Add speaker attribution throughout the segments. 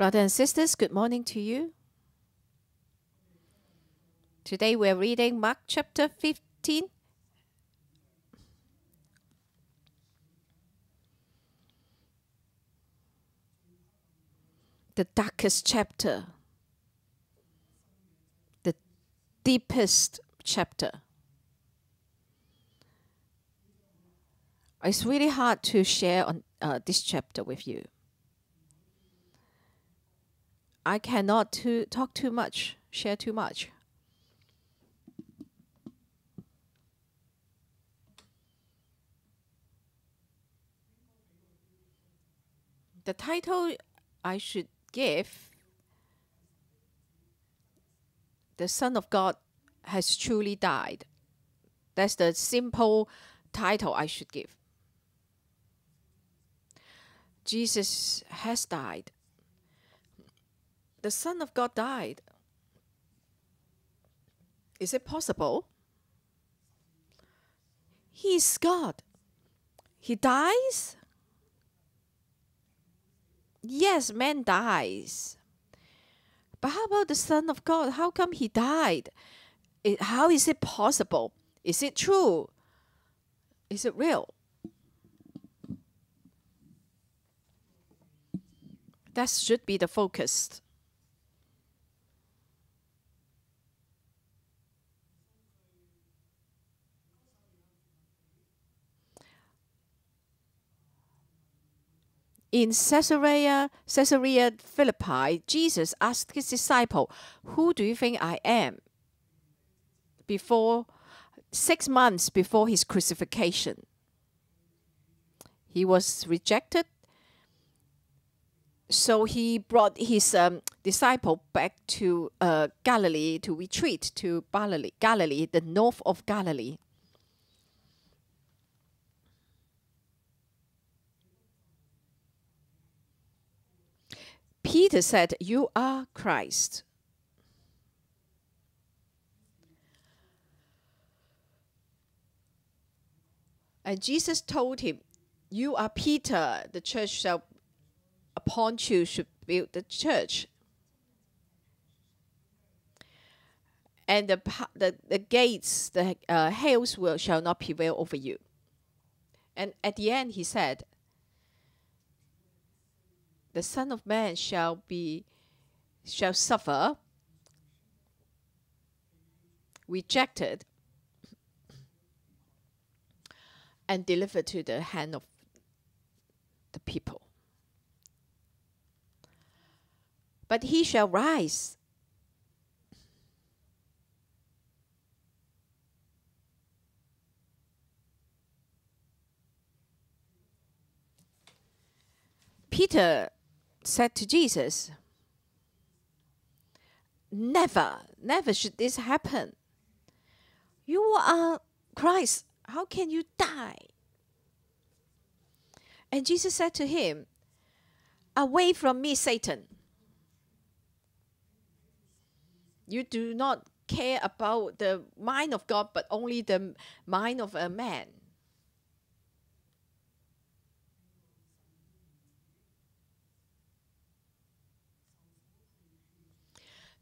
Speaker 1: Brothers and sisters, good morning to you. Today we're reading Mark chapter 15. The darkest chapter, the deepest chapter. It's really hard to share on uh, this chapter with you. I cannot to talk too much, share too much. The title I should give The Son of God has truly died. That's the simple title I should give. Jesus has died. The Son of God died. Is it possible? He is God. He dies? Yes, man dies. But how about the Son of God? How come he died? It, how is it possible? Is it true? Is it real? That should be the focus. In Caesarea, Caesarea Philippi, Jesus asked his disciple, Who do you think I am? Before six months before his crucifixion. He was rejected. So he brought his um, disciple back to uh, Galilee to retreat to Galilee, Galilee, the north of Galilee. Peter said, You are Christ. And Jesus told him, You are Peter, the church shall upon you should build the church. And the, the, the gates, the uh, will, shall not prevail over you. And at the end, he said, the Son of Man shall be shall suffer, rejected, and delivered to the hand of the people. But he shall rise. Peter said to Jesus, Never, never should this happen. You are Christ. How can you die? And Jesus said to him, Away from me, Satan. You do not care about the mind of God, but only the mind of a man.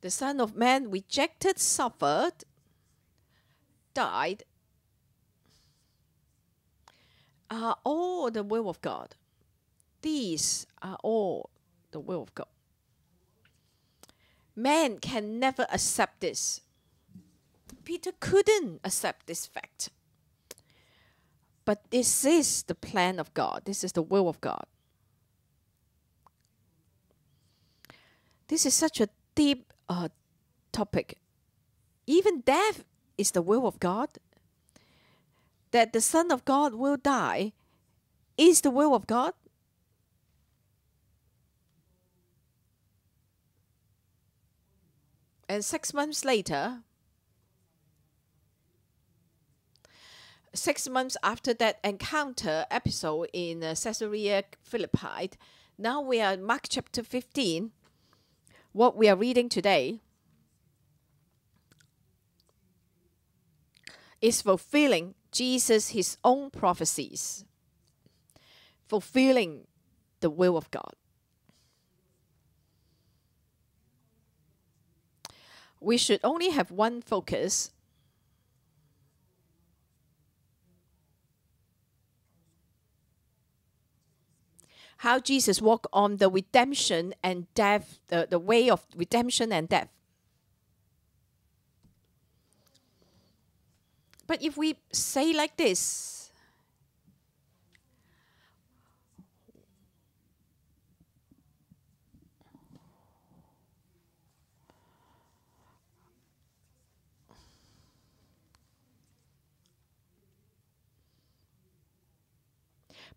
Speaker 1: The Son of Man rejected, suffered, died, are all the will of God. These are all the will of God. Man can never accept this. Peter couldn't accept this fact. But this is the plan of God. This is the will of God. This is such a deep uh, topic. Even death is the will of God. That the Son of God will die is the will of God. And six months later, six months after that encounter episode in uh, Caesarea Philippi, now we are Mark chapter 15 what we are reading today is fulfilling Jesus his own prophecies, fulfilling the will of God. We should only have one focus How Jesus walked on the redemption and death, the, the way of redemption and death. But if we say like this,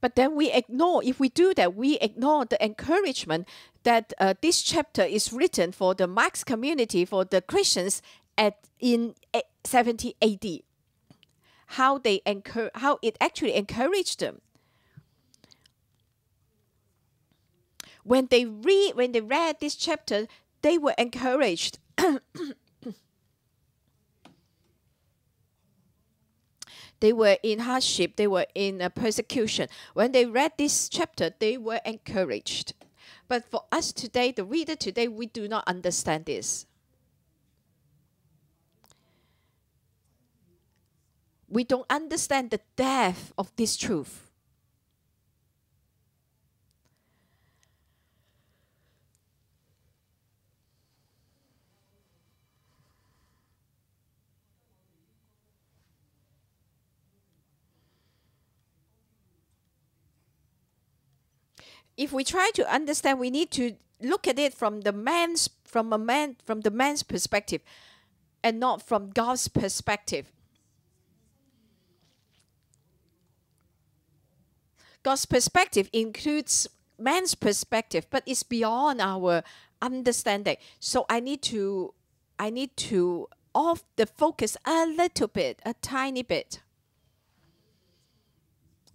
Speaker 1: But then we ignore, if we do that, we ignore the encouragement that uh, this chapter is written for the Mark's community, for the Christians at in 70 AD how they encourage, how it actually encouraged them. When they read, when they read this chapter, they were encouraged. they were in hardship, they were in persecution. When they read this chapter, they were encouraged. But for us today, the reader today, we do not understand this. we don't understand the depth of this truth. If we try to understand, we need to look at it from the man's from a man from the man's perspective and not from God's perspective. God's perspective includes man's perspective, but it's beyond our understanding. So I need to I need to off the focus a little bit, a tiny bit.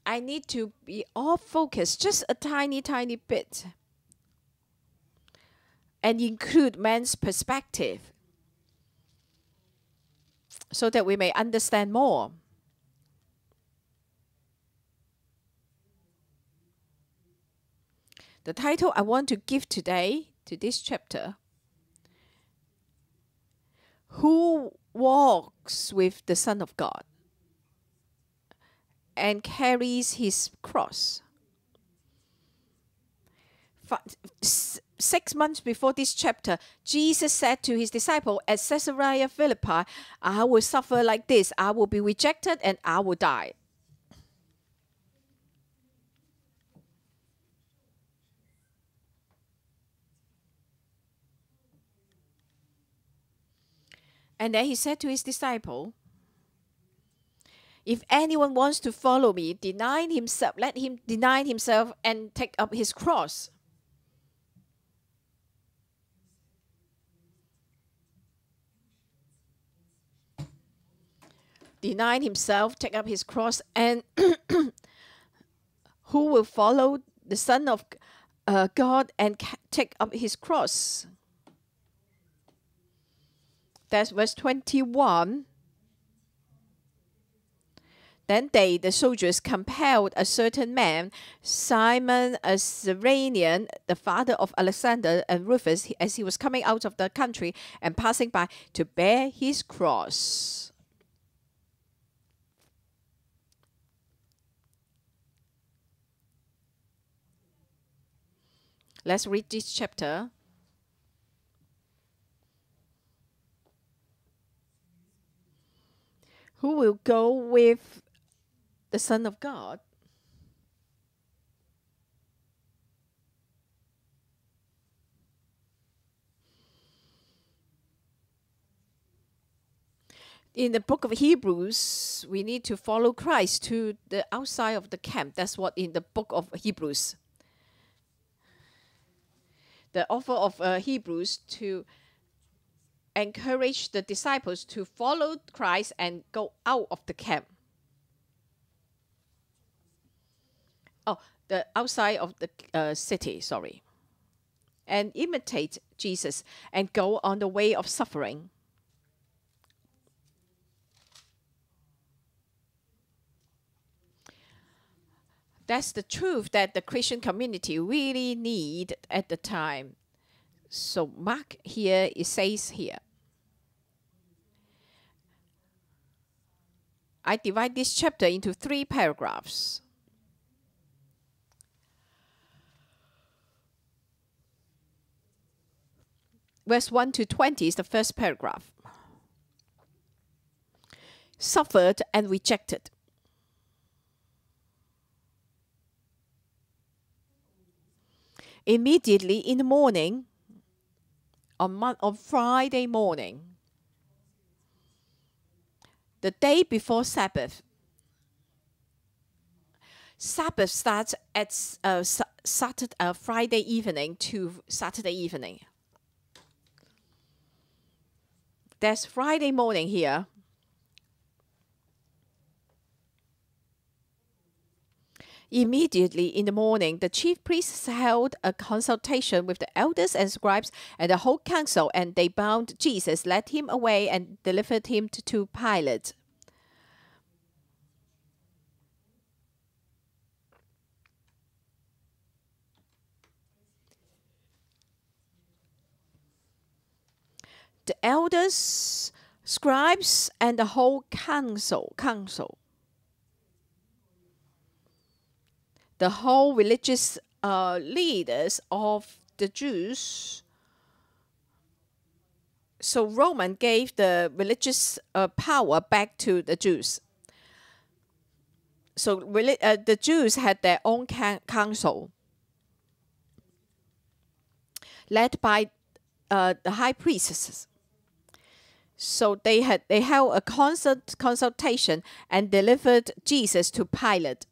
Speaker 1: I need to be all focused, just a tiny, tiny bit and include man's perspective so that we may understand more. The title I want to give today to this chapter Who walks with the Son of God and carries his cross? Six months before this chapter, Jesus said to his disciple at Caesarea Philippi, I will suffer like this, I will be rejected, and I will die. And then he said to his disciple, If anyone wants to follow me, deny himself, let him deny himself and take up his cross. Deny himself, take up his cross, and who will follow the Son of uh, God and take up his cross? That's verse 21. Then they, the soldiers, compelled a certain man, Simon a Cyrenian, the father of Alexander and Rufus, as he was coming out of the country and passing by, to bear his cross. Let's read this chapter. who will go with the Son of God? in the book of Hebrews, we need to follow Christ to the outside of the camp. That's what in the book of Hebrews. The author of uh, Hebrews to encourage the disciples to follow Christ and go out of the camp. oh, the outside of the uh, city, sorry, and imitate Jesus and go on the way of suffering. That's the truth that the Christian community really need at the time. So Mark here it says here. I divide this chapter into three paragraphs. Verse 1 to 20 is the first paragraph. Suffered and rejected. Immediately in the morning, on, on Friday morning, the day before Sabbath. Sabbath starts at uh, Saturday, uh, Friday evening to Saturday evening. There's Friday morning here. Immediately in the morning, the chief priests held a consultation with the elders and scribes and the whole council, and they bound Jesus, led him away, and delivered him to Pilate. The elders, scribes, and the whole council, council the whole religious uh, leaders of the Jews. So Roman gave the religious uh, power back to the Jews. So uh, the Jews had their own council, led by uh, the high priests. So they had they held a constant consultation and delivered Jesus to Pilate.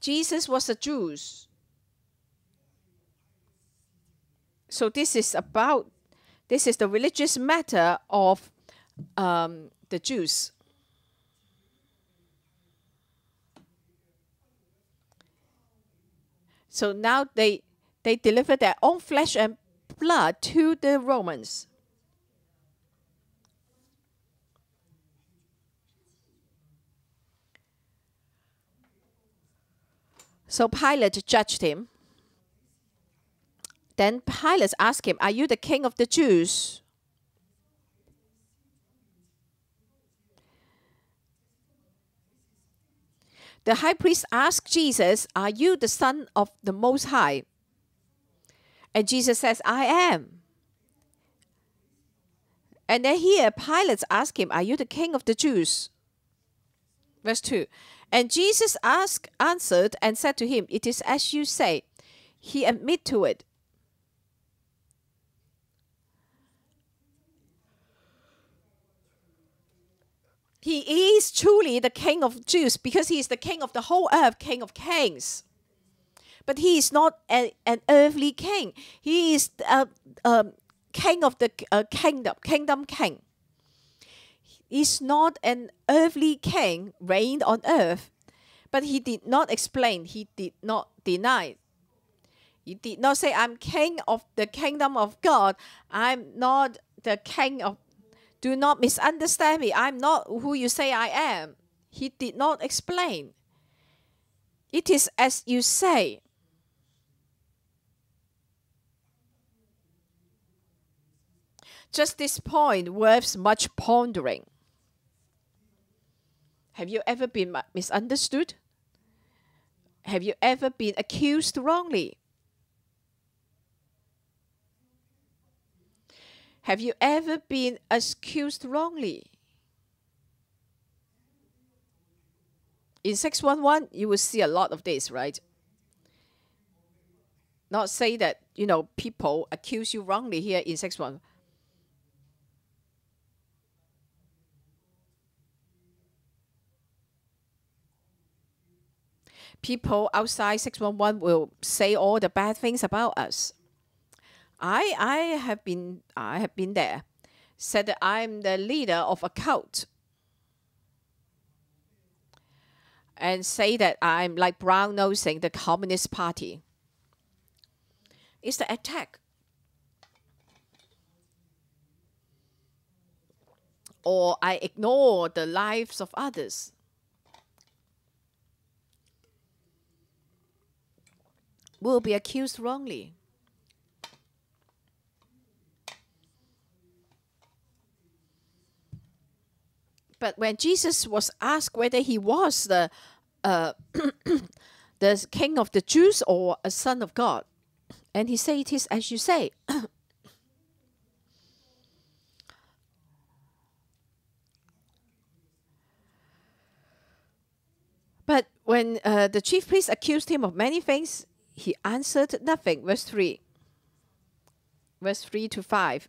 Speaker 1: Jesus was a Jew. So this is about this is the religious matter of um, the Jews. So now they they delivered their own flesh and blood to the Romans. So Pilate judged him. Then Pilate asked him, Are you the king of the Jews? The high priest asked Jesus, Are you the Son of the Most High? And Jesus says, I am. And then here, Pilate asked him, Are you the king of the Jews? Verse 2 and Jesus asked, answered and said to him, It is as you say. He admitted to it. He is truly the king of Jews because he is the king of the whole earth, king of kings. But he is not a, an earthly king. He is a, a king of the uh, kingdom, kingdom king He is not an earthly king reigned on earth. But he did not explain, he did not deny. He did not say, I'm king of the kingdom of God. I'm not the king of. Do not misunderstand me. I'm not who you say I am. He did not explain. It is as you say. Just this point worth much pondering. Have you ever been misunderstood? Have you ever been accused wrongly? Have you ever been accused wrongly? In 611, you will see a lot of this, right? Not say that, you know, people accuse you wrongly here in 611. People outside 611 will say all the bad things about us. I I have been I have been there. Said that I'm the leader of a cult. And say that I'm like brown nosing the Communist Party. It's the attack. Or I ignore the lives of others. Will be accused wrongly. But when Jesus was asked whether he was the uh, the king of the Jews or a son of God, and he said, It is as you say. but when uh, the chief priest accused him of many things, he answered nothing. Verse 3. Verse 3 to 5.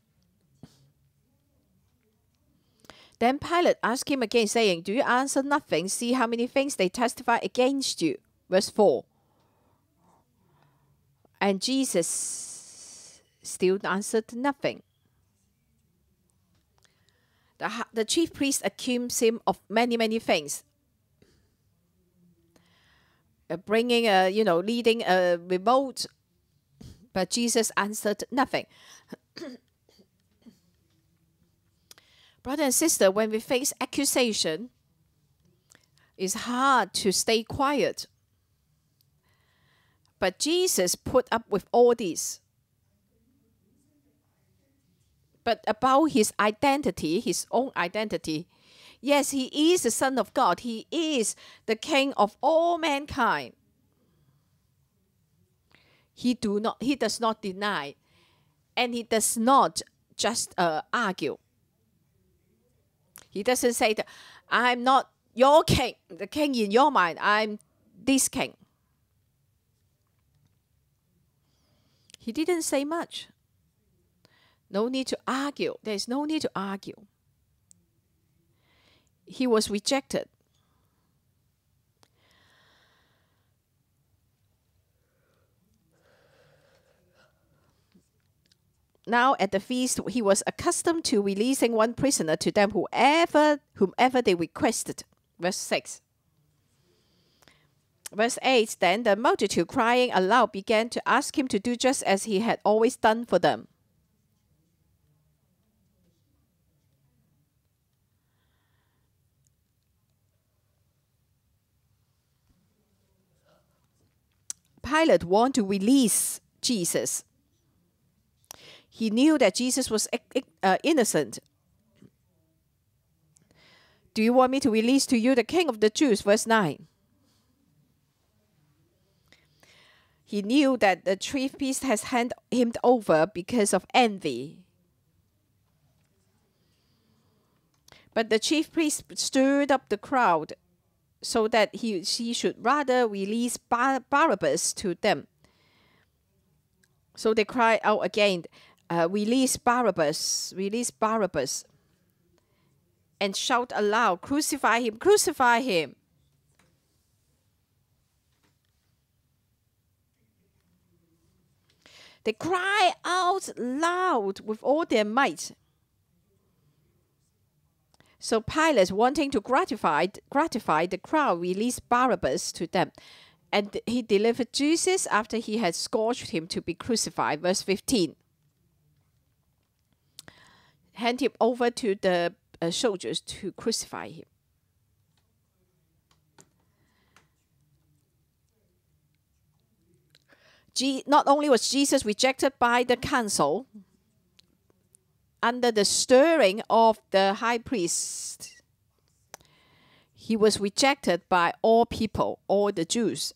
Speaker 1: Then Pilate asked him again, saying, Do you answer nothing? See how many things they testify against you. Verse 4. And Jesus still answered nothing. The, the chief priest accused him of many, many things. Uh, bringing a, you know, leading a revolt, but Jesus answered nothing. Brother and sister, when we face accusation, it's hard to stay quiet. But Jesus put up with all this. But about his identity, his own identity, yes, he is the Son of God. He is the King of all mankind. He do not. He does not deny, and he does not just uh, argue. He doesn't say that I'm not your king, the king in your mind. I'm this king. He didn't say much. No need to argue. There is no need to argue. He was rejected. Now at the feast, he was accustomed to releasing one prisoner to them, whoever, whomever they requested. Verse 6. Verse 8 Then the multitude, crying aloud, began to ask him to do just as he had always done for them. Pilate wanted to release Jesus. He knew that Jesus was uh, innocent. Do you want me to release to you the king of the Jews? Verse 9. He knew that the chief priest has handed him over because of envy. But the chief priest stirred up the crowd so that he, he should rather release Bar- Barabbas to them. So they cried out again, uh, Release Barabbas, release Barabbas, and shout aloud, Crucify him, crucify him. They cry out loud with all their might. So Pilate, wanting to gratify, gratify the crowd, released Barabbas to them. And he delivered Jesus after he had scourged him to be crucified. Verse 15. Hand him over to the uh, soldiers to crucify him. G not only was Jesus rejected by the council, under the stirring of the high priest, he was rejected by all people, all the Jews.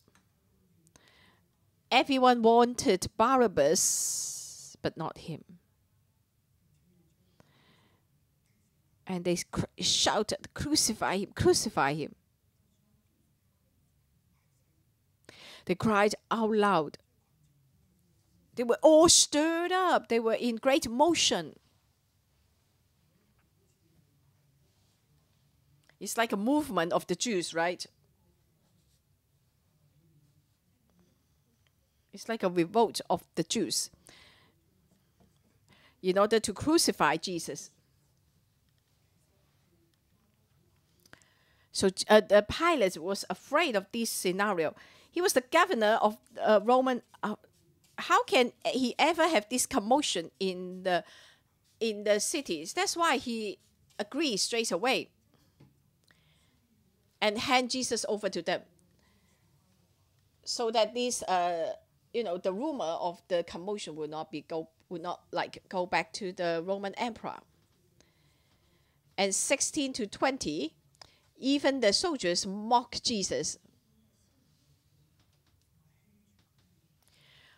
Speaker 1: Everyone wanted Barabbas, but not him. And they shouted, Crucify him, crucify him. They cried out loud, they were all stirred up. They were in great motion. It's like a movement of the Jews, right? It's like a revolt of the Jews in order to crucify Jesus. So uh, the Pilate was afraid of this scenario. He was the governor of uh, Roman uh, how can he ever have this commotion in the in the cities? That's why he agrees straight away and hand Jesus over to them, so that this uh you know the rumor of the commotion will not be go will not like go back to the Roman emperor. And sixteen to twenty Even the soldiers mock Jesus,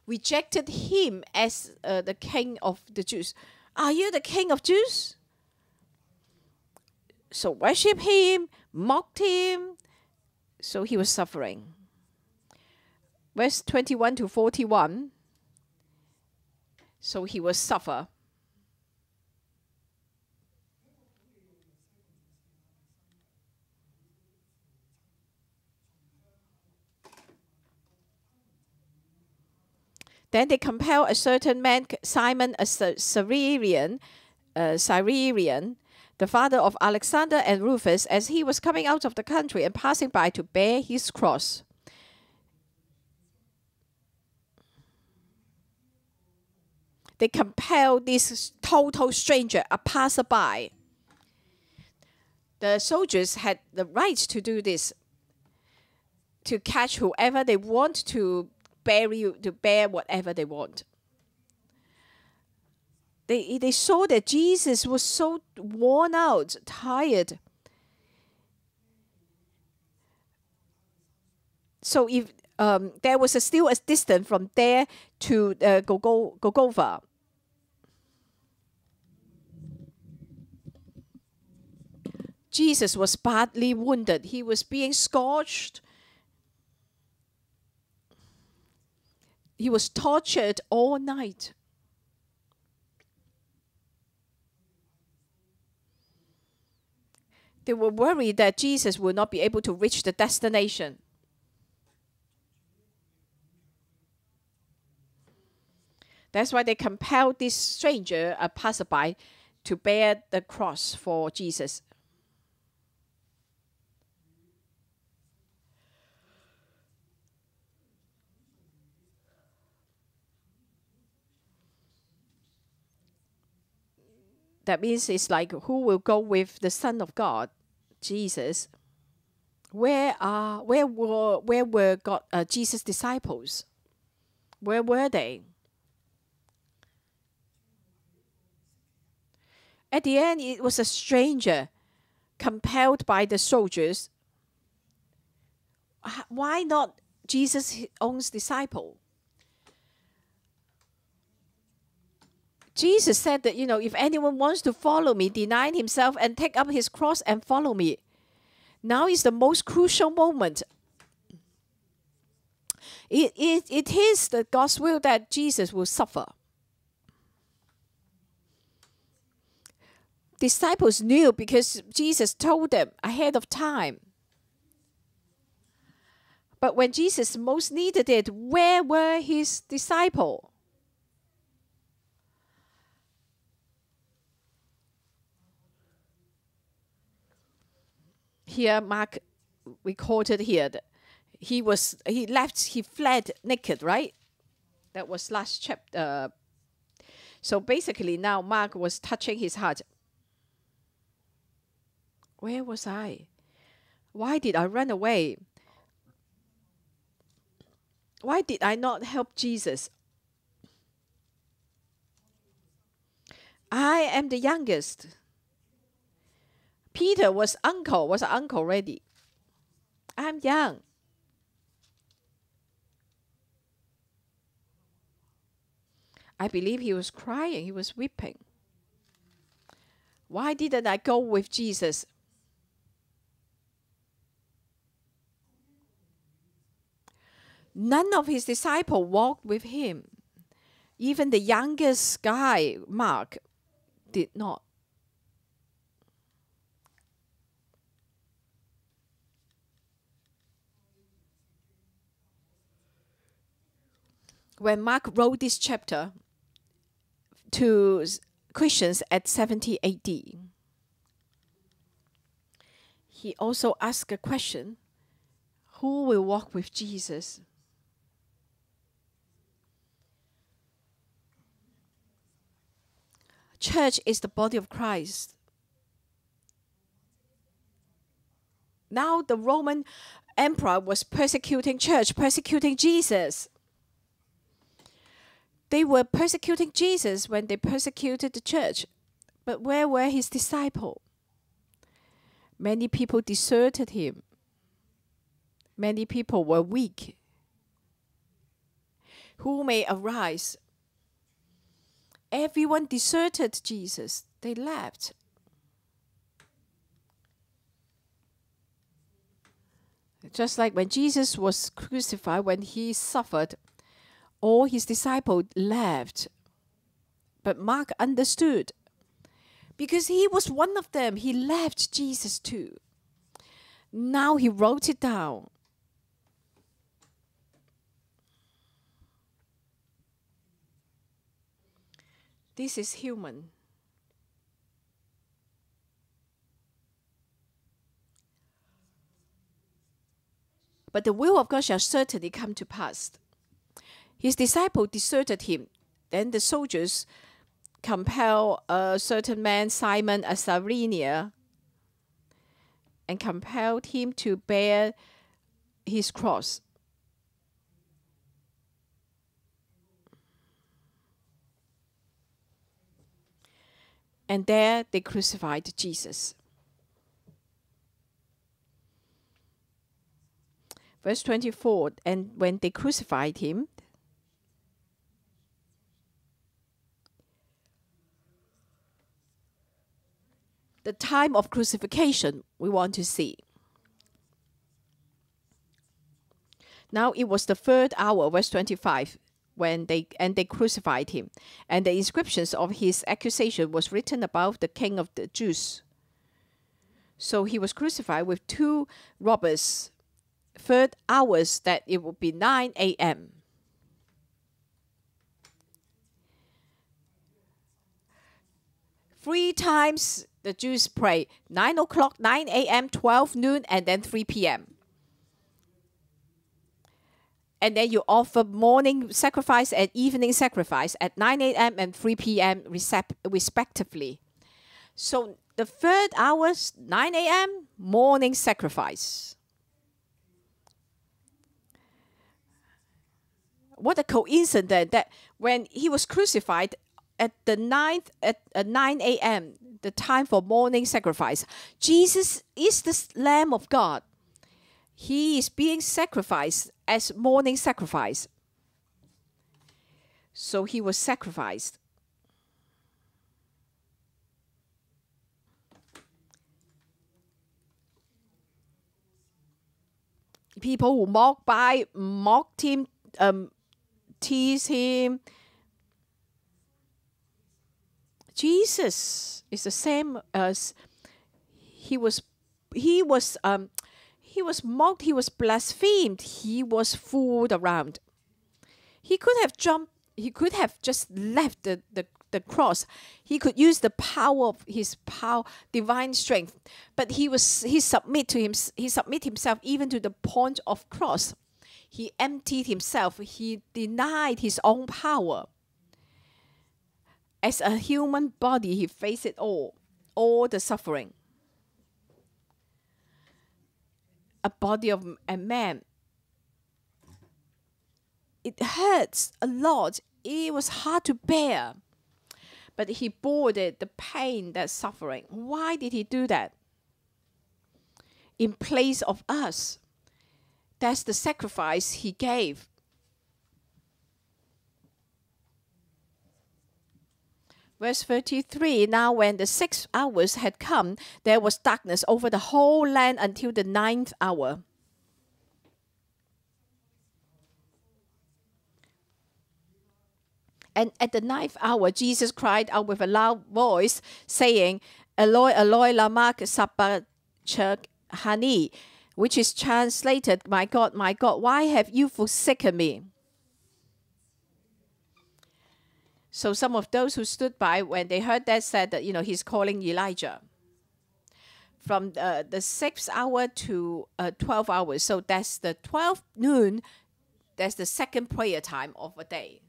Speaker 1: rejected him as uh, the king of the Jews. Are you the king of Jews? So worship him, mocked him. So he was suffering. Verse 21 to 41. So he will suffer. Then they compel a certain man, Simon, a Cyrenian, uh, Cyrenian, the father of Alexander and Rufus, as he was coming out of the country and passing by to bear his cross. They compelled this total stranger, a passerby. The soldiers had the right to do this, to catch whoever they want to you to bear whatever they want. They they saw that Jesus was so worn out, tired. So if um, there was a still a distance from there to uh, Golgotha. Jesus was badly wounded. He was being scorched He was tortured all night. They were worried that Jesus would not be able to reach the destination. That's why they compelled this stranger, a passerby, to bear the cross for Jesus. That means it's like who will go with the Son of God, Jesus? Where are where were where were God uh, Jesus' disciples? Where were they? At the end, it was a stranger, compelled by the soldiers. Why not Jesus' own disciple? Jesus said that, you know, if anyone wants to follow me, deny himself and take up his cross and follow me. Now is the most crucial moment. It, it, it is the God's will that Jesus will suffer. Disciples knew because Jesus told them ahead of time. But when Jesus most needed it, where were his disciples? Here Mark recorded here that he was he left he fled naked, right? That was last chapter. Uh, so basically now Mark was touching his heart. Where was I? Why did I run away? Why did I not help Jesus? I am the youngest. Peter was uncle, was uncle already. I'm young. I believe he was crying, he was weeping. Why didn't I go with Jesus? None of his disciples walked with him. Even the youngest guy, Mark, did not. When Mark wrote this chapter to Christians at 70 AD, he also asked a question Who will walk with Jesus? Church is the body of Christ. Now the Roman emperor was persecuting church, persecuting Jesus. They were persecuting Jesus when they persecuted the church. But where were his disciples? Many people deserted him. Many people were weak. Who may arise? Everyone deserted Jesus. They left. Just like when Jesus was crucified, when he suffered, all his disciples left. But Mark understood because he was one of them. He left Jesus too. Now he wrote it down. This is human. But the will of God shall certainly come to pass. His disciple deserted him. Then the soldiers compel a certain man, Simon a Cyrenia, and compelled him to bear his cross. And there they crucified Jesus. Verse 24 And when they crucified him, the time of crucifixion we want to see. Now it was the third hour, verse 25, when they and they crucified him, and the inscriptions of his accusation was written above the king of the Jews. So he was crucified with two robbers. Third hours that it would be 9 a.m. Three times the Jews pray 9 o'clock, 9 a.m., 12 noon, and then 3 p.m. And then you offer morning sacrifice and evening sacrifice at 9 a.m. and 3 p.m. respectively. So the third hours, 9 a.m., morning sacrifice. What a coincidence that when he was crucified at the ninth at, at 9 a.m the time for morning sacrifice. Jesus is the Lamb of God. He is being sacrificed as morning sacrifice. So he was sacrificed. People who mocked by mocked him, um, teased him, Jesus is the same as he was he was um he was mocked, he was blasphemed, he was fooled around. He could have jumped he could have just left the, the, the cross. He could use the power of his power, divine strength. But he was he submit to him he submit himself even to the point of cross. He emptied himself, he denied his own power as a human body, he faced it all, all the suffering. A body of a man. It hurts a lot. It was hard to bear. But he bore it, the pain, that suffering. Why did he do that? In place of us. That's the sacrifice he gave. Verse 33 Now, when the six hours had come, there was darkness over the whole land until the ninth hour. And at the ninth hour, Jesus cried out with a loud voice, saying, Eloi, Eloi, lama sabachthani, which is translated, My God, my God, why have you forsaken me? So some of those who stood by when they heard that said that, you know, he's calling Elijah from uh, the sixth hour to uh, 12 hours. So that's the 12 noon. That's the second prayer time of a day.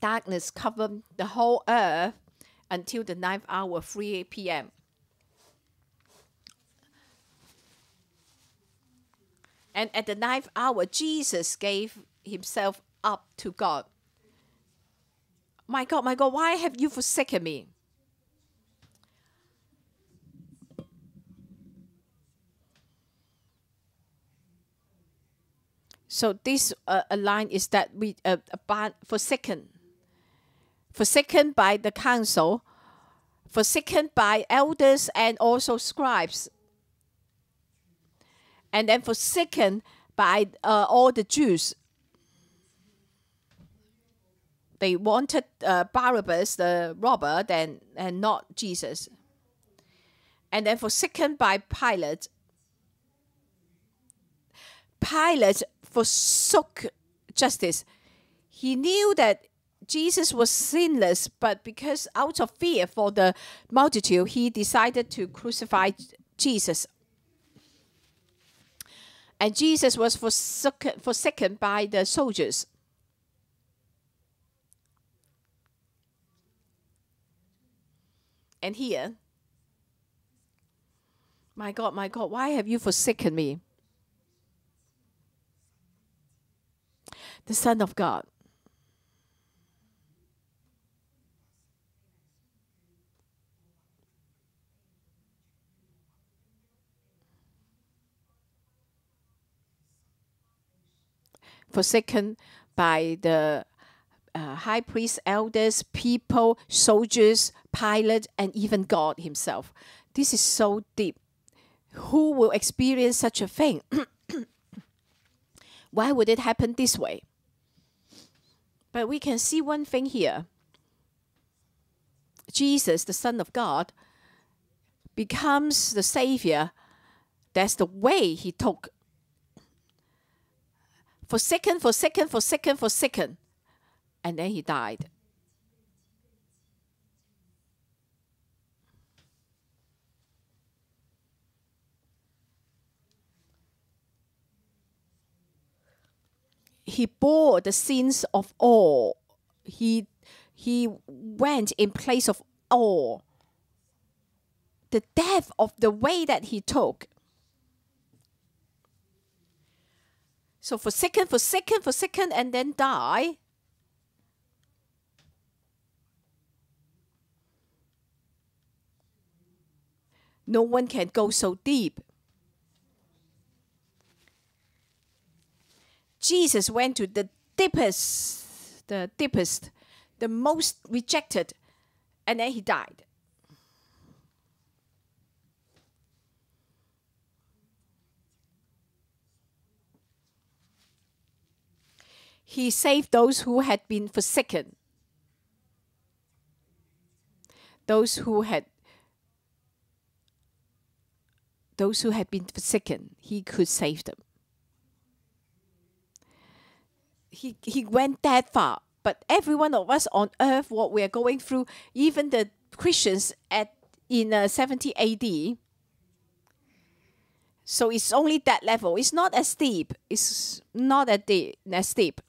Speaker 1: Darkness covered the whole earth until the ninth hour, 3 p.m. And at the ninth hour, Jesus gave himself up to God. My God, my God, why have you forsaken me? So this uh, a line is that we uh, forsaken, forsaken by the council, forsaken by elders and also scribes, and then forsaken by uh, all the Jews. They wanted uh, Barabbas, the robber, then and not Jesus. And then forsaken by Pilate. Pilate forsook justice. He knew that Jesus was sinless, but because out of fear for the multitude, he decided to crucify Jesus. And Jesus was forsaken, forsaken by the soldiers. And here, my God, my God, why have you forsaken me? the Son of God. Forsaken by the uh, high priest, elders, people, soldiers, Pilate, and even God Himself. This is so deep. Who will experience such a thing? Why would it happen this way? But we can see one thing here Jesus, the Son of God, becomes the Savior. That's the way he took. For second, for second, for second, for second. And then he died. he bore the sins of all. He he went in place of all. The death of the way that he took. So for second, for second, for second, and then die. No one can go so deep. Jesus went to the deepest, the deepest, the most rejected, and then he died. He saved those who had been forsaken, those who had those who had been forsaken. He could save them. he he went that far. But every one of us on earth, what we are going through, even the Christians at in uh, 70 AD. So it's only that level. It's not as steep. It's not as, deep, as steep.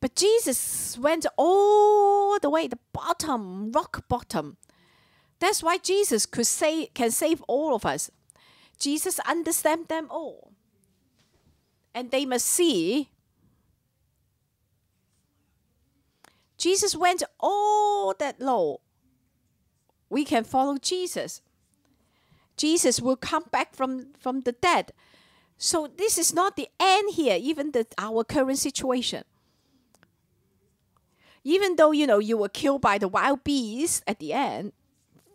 Speaker 1: But Jesus went all the way, the bottom, rock bottom. That's why Jesus could say can save all of us. Jesus understands them all. And they must see Jesus went all that low. We can follow Jesus. Jesus will come back from, from the dead. So this is not the end here, even the, our current situation. Even though you know you were killed by the wild beasts at the end,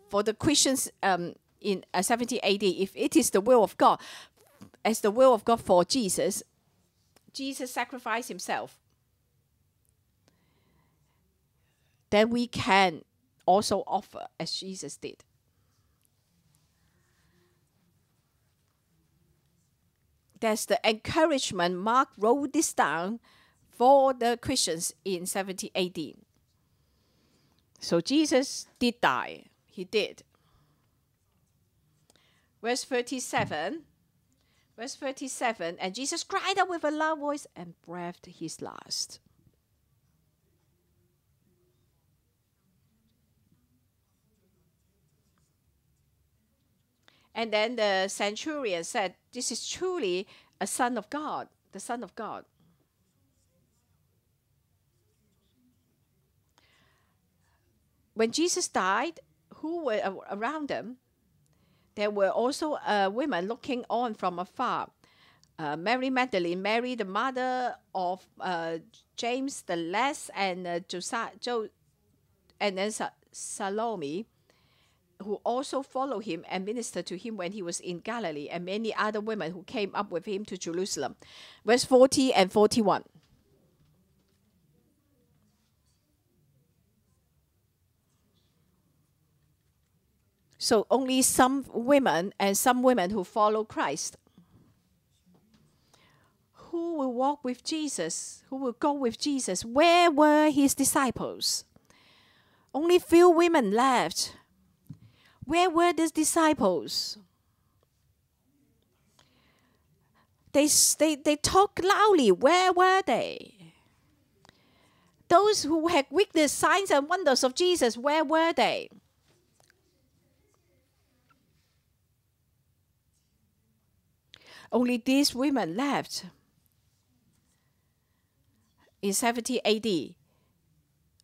Speaker 1: for the Christians um, in uh, 70 AD, if it is the will of God, as the will of God for Jesus, Jesus sacrificed himself then we can also offer as Jesus did. That's the encouragement. Mark wrote this down for the Christians in 70 AD. So Jesus did die. He did. Verse 37. Verse 37 And Jesus cried out with a loud voice and breathed his last. And then the centurion said, This is truly a son of God, the son of God. When Jesus died, who were around them? There were also uh, women looking on from afar. uh, Mary Magdalene, Mary the mother of uh, James the Less, and uh, Josiah, jo- and then Sa- Salome, who also followed him and ministered to him when he was in Galilee, and many other women who came up with him to Jerusalem. Verse 40 and 41. So only some women and some women who follow Christ. Who will walk with Jesus? Who will go with Jesus? Where were his disciples? Only few women left. Where were the disciples? They, they, they talk loudly. Where were they? Those who had witnessed signs and wonders of Jesus, where were they? Only these women left in 70 AD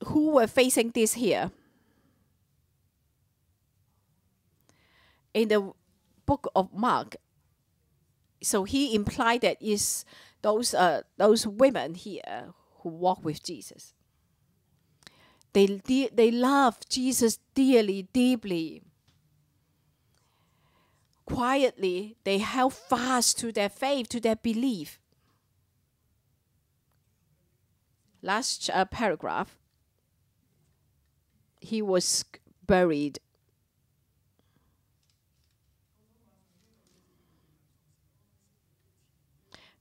Speaker 1: who were facing this here. In the book of Mark, so he implied that is those uh, those women here who walk with Jesus. They they love Jesus dearly, deeply quietly, they held fast to their faith, to their belief. Last uh, paragraph. He was buried.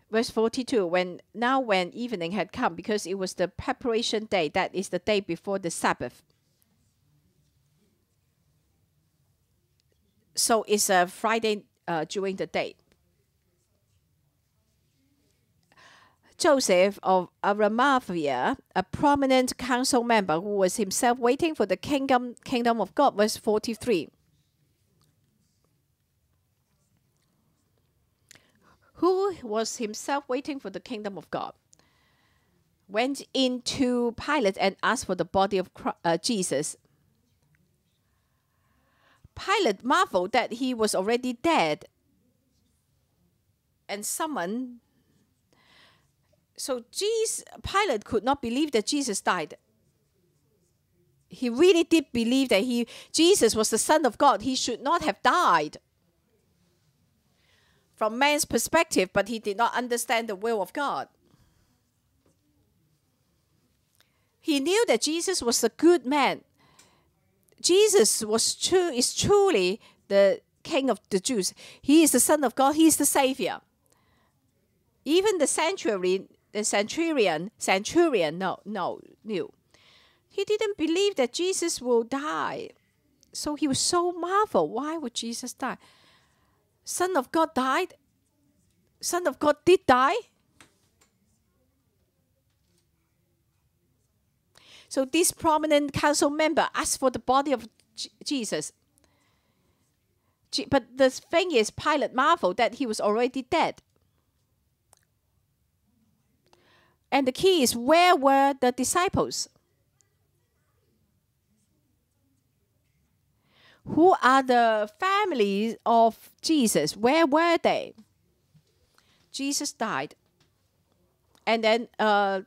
Speaker 1: Verse 42 when now when evening had come because it was the preparation day that is the day before the sabbath so it's a Friday uh, during the day. Joseph of Arimathea, a prominent council member who was himself waiting for the kingdom kingdom of God, verse 43. Who was himself waiting for the kingdom of God? Went into Pilate and asked for the body of uh, Jesus. Pilate marveled that he was already dead and summoned. So Jesus, Pilate could not believe that Jesus died. He really did believe that he Jesus was the Son of God. He should not have died. From man's perspective, but he did not understand the will of God. He knew that Jesus was a good man Jesus was true is truly the King of the Jews. He is the Son of God. He is the Savior. Even the centurion, the centurion, centurion, no, no, knew. He didn't believe that Jesus will die. So he was so marveled. Why would Jesus die? Son of God died. Son of God did die. So this prominent council member asked for the body of Jesus. But the thing is, Pilate marveled that he was already dead. And the key is where were the disciples? Who are the families of Jesus? Where were they? Jesus died. And then uh,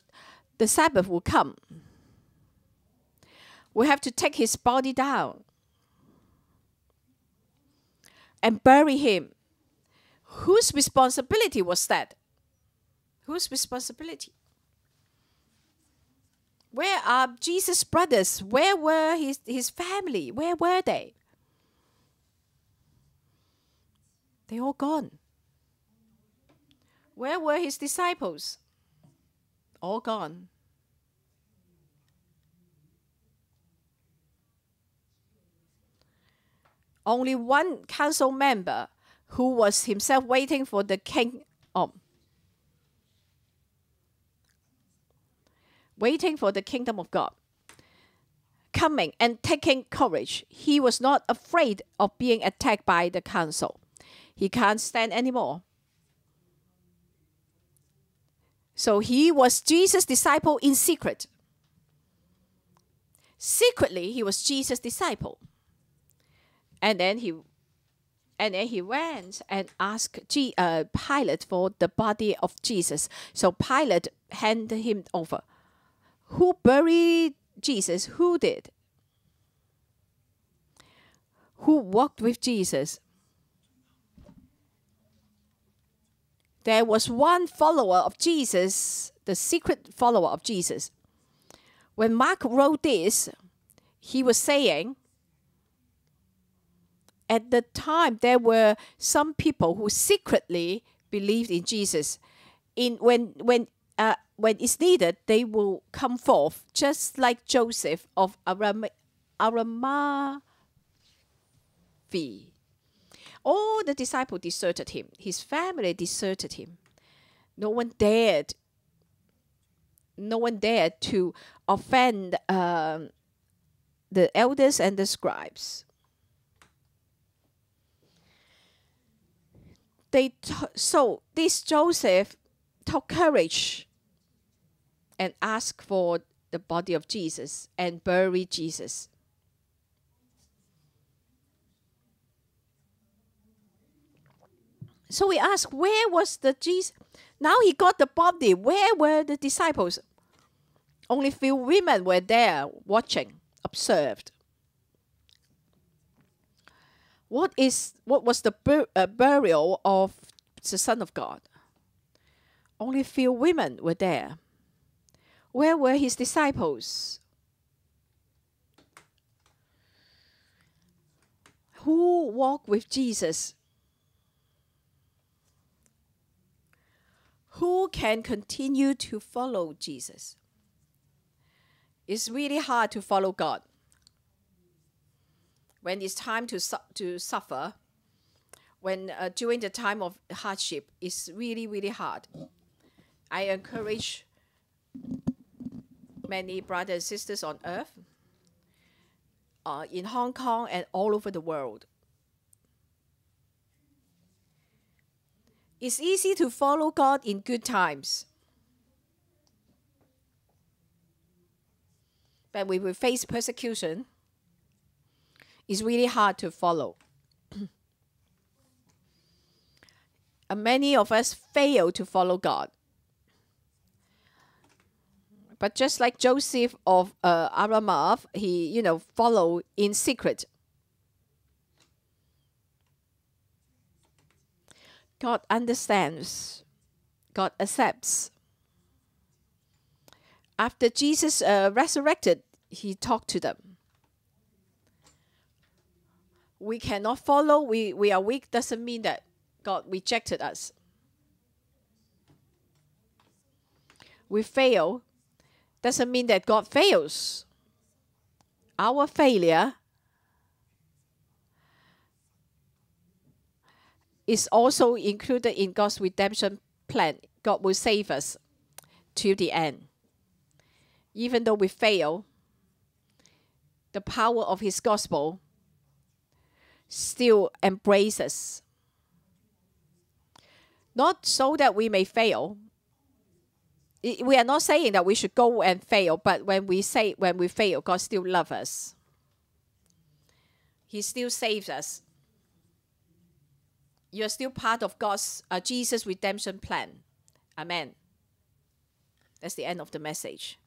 Speaker 1: the Sabbath will come we have to take his body down and bury him. Whose responsibility was that? Whose responsibility? Where are Jesus' brothers? Where were his, his family? Where were they? They all gone. Where were his disciples? All gone. Only one council member who was himself waiting for the king um, waiting for the kingdom of God coming and taking courage. He was not afraid of being attacked by the council. He can't stand anymore. So he was Jesus' disciple in secret. Secretly, he was Jesus' disciple. And then he And then he went and asked G, uh, Pilate for the body of Jesus. So Pilate handed him over. Who buried Jesus? Who did? Who walked with Jesus? There was one follower of Jesus, the secret follower of Jesus. When Mark wrote this, he was saying, at the time there were some people who secretly believed in Jesus. In when when uh, when it's needed, they will come forth, just like Joseph of Aram- Arimathea. All the disciples deserted him. His family deserted him. No one dared. No one dared to offend um, the elders and the scribes. They t- so this Joseph took courage and asked for the body of Jesus and buried Jesus. So we ask, where was the Jesus? Now he got the body. Where were the disciples? Only few women were there watching, observed. What is what was the bur- uh, burial of the Son of God? Only few women were there. Where were his disciples? Who walked with Jesus? who can continue to follow Jesus? It's really hard to follow God. When it's time to, su- to suffer, when uh, during the time of hardship, it's really, really hard. I encourage many brothers and sisters on earth, uh, in Hong Kong and all over the world, It's easy to follow God in good times. But we face persecution, it's really hard to follow. many of us fail to follow God. But just like Joseph of uh, Arimathea, he, you know, followed in secret God understands, God accepts. After Jesus uh, resurrected, he talked to them. We cannot follow, we, we are weak, doesn't mean that God rejected us. We fail, doesn't mean that God fails. Our failure is also included in God's redemption plan. God will save us to the end. Even though we fail, the power of His gospel still embraces. Not so that we may fail. We are not saying that we should go and fail, but when we say when we fail, God still loves us. He still saves us you're still part of God's uh, Jesus redemption plan. Amen. That's the end of the message.